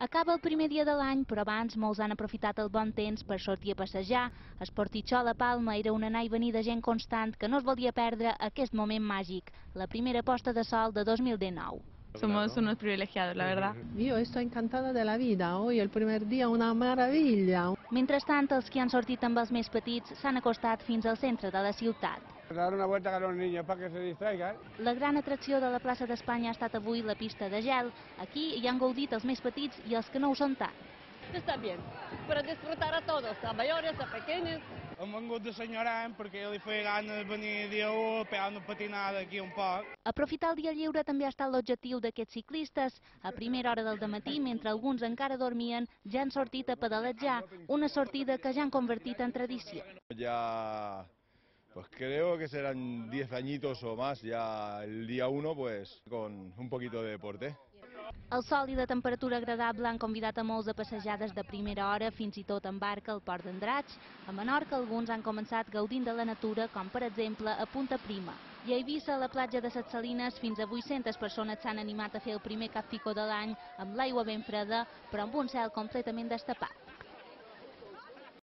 Acaba el primer dia de l'any, però abans molts han aprofitat el bon temps per sortir a passejar. Esportitxó a la Palma era un anar i venir de gent constant que no es volia perdre aquest moment màgic, la primera posta de sol de 2019. Somos unos privilegiados, la verdad. Yo estoy encantada de la vida. Hoy el primer día una maravilla. Mentrestant, els que han sortit amb els més petits s'han acostat fins al centre de la ciutat. Dar una vuelta con los niños para que se distraigan. La gran atracció de la plaça d'Espanya ha estat avui la pista de gel. Aquí hi han gaudit els més petits i els que no ho són tant. Está bien, para disfrutar a todos, a mayores, a pequeños. Hem vengut de senyorant perquè li feia gana de venir dia 1 a pegar una patinada aquí un poc. Aprofitar el dia lliure també ha estat l'objectiu d'aquests ciclistes. A primera hora del matí, mentre alguns encara dormien, ja han sortit a pedalejar, una sortida que ja han convertit en tradició. Ya, pues creo que serán 10 añitos o más ya el día 1, pues con un poquito de deporte. El sol i la temperatura agradable han convidat a molts a passejades de primera hora, fins i tot en barca al port d'Andratx. A Menorca alguns han començat gaudint de la natura, com per exemple a Punta Prima. I a Eivissa, a la platja de Set Salines, fins a 800 persones s'han animat a fer el primer cap picó de l'any amb l'aigua ben freda, però amb un cel completament destapat.